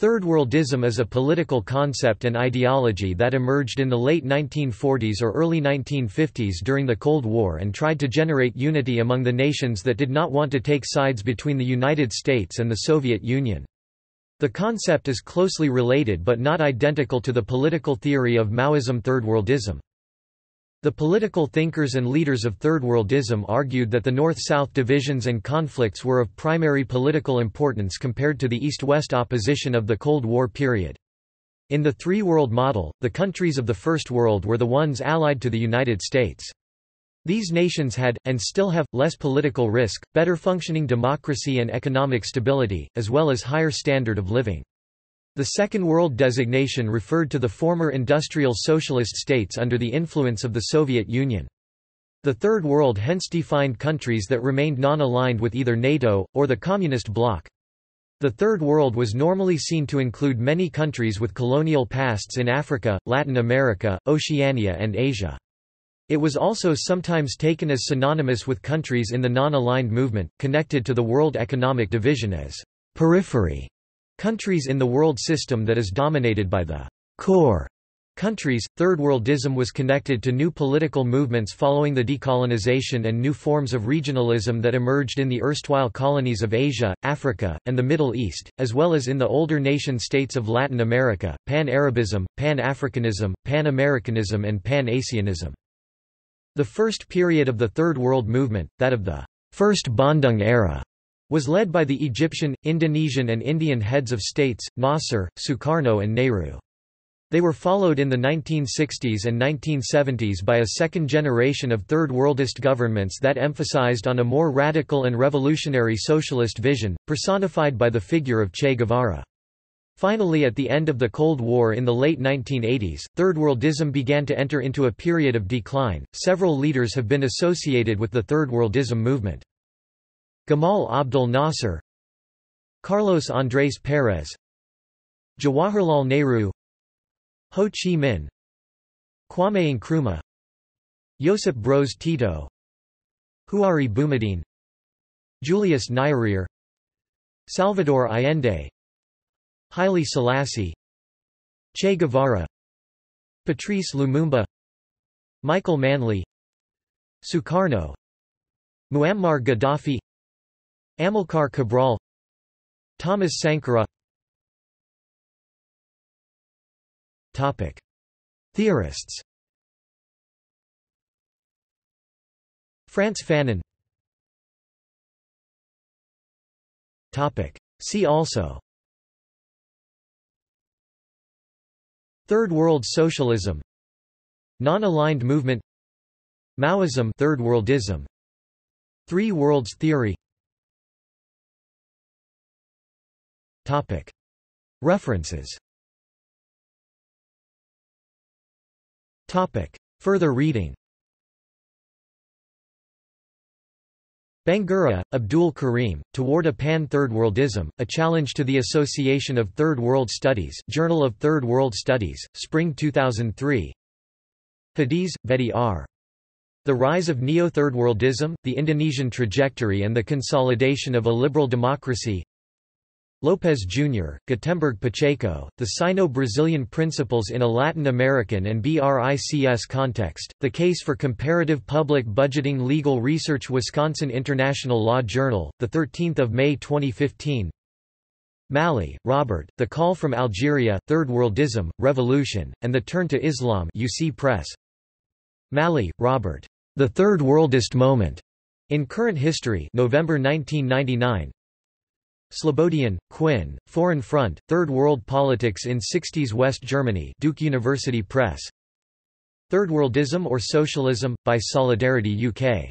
Third worldism is a political concept and ideology that emerged in the late 1940s or early 1950s during the Cold War and tried to generate unity among the nations that did not want to take sides between the United States and the Soviet Union. The concept is closely related but not identical to the political theory of Maoism Third worldism. The political thinkers and leaders of Third Worldism argued that the North-South divisions and conflicts were of primary political importance compared to the East-West opposition of the Cold War period. In the Three-World Model, the countries of the First World were the ones allied to the United States. These nations had, and still have, less political risk, better functioning democracy and economic stability, as well as higher standard of living. The Second World designation referred to the former industrial socialist states under the influence of the Soviet Union. The Third World hence defined countries that remained non-aligned with either NATO, or the Communist bloc. The Third World was normally seen to include many countries with colonial pasts in Africa, Latin America, Oceania and Asia. It was also sometimes taken as synonymous with countries in the non-aligned movement, connected to the World Economic Division as periphery. Countries in the world system that is dominated by the core countries, Third Worldism was connected to new political movements following the decolonization and new forms of regionalism that emerged in the erstwhile colonies of Asia, Africa, and the Middle East, as well as in the older nation-states of Latin America, Pan-Arabism, Pan-Africanism, Pan-Americanism and Pan-Asianism. The first period of the Third World Movement, that of the First Bandung era, was led by the Egyptian, Indonesian and Indian heads of states, Nasser, Sukarno and Nehru. They were followed in the 1960s and 1970s by a second generation of Third Worldist governments that emphasized on a more radical and revolutionary socialist vision, personified by the figure of Che Guevara. Finally at the end of the Cold War in the late 1980s, Third Worldism began to enter into a period of decline. Several leaders have been associated with the Third Worldism movement. Gamal Abdel Nasser Carlos Andrés Pérez Jawaharlal Nehru Ho Chi Minh Kwame Nkrumah Josip Broz Tito Houari Boumediene Julius Nyerere Salvador Allende Haile Selassie Che Guevara Patrice Lumumba Michael Manley Sukarno Muammar Gaddafi Amilcar Cabral Thomas Sankara. Topic. Theorists. Frantz Fanon. Topic. See also. Third World Socialism. Non-aligned movement. Maoism. Third Worldism. Three Worlds Theory References. Further reading. Bangura, Abdul Karim, Toward a Pan-Third Worldism, A Challenge to the Association of Third World Studies Journal of Third World Studies, Spring 2003 Hadiz, Vedi R. The Rise of Neo-Third Worldism, The Indonesian Trajectory and the Consolidation of a Liberal Democracy Lopez Jr., Gutemberg Pacheco, The Sino-Brazilian Principles in a Latin American and BRICS Context, The Case for Comparative Public Budgeting Legal Research Wisconsin International Law Journal, 13 May 2015 Malley, Robert, The Call from Algeria, Third Worldism, Revolution, and the Turn to Islam UC Press. Malley, Robert. The Third Worldist Moment. In Current History November 1999 Slobodian, Quinn, Foreign Front, Third World Politics in 60s West Germany Duke University Press. Third Worldism or Socialism, by Solidarity UK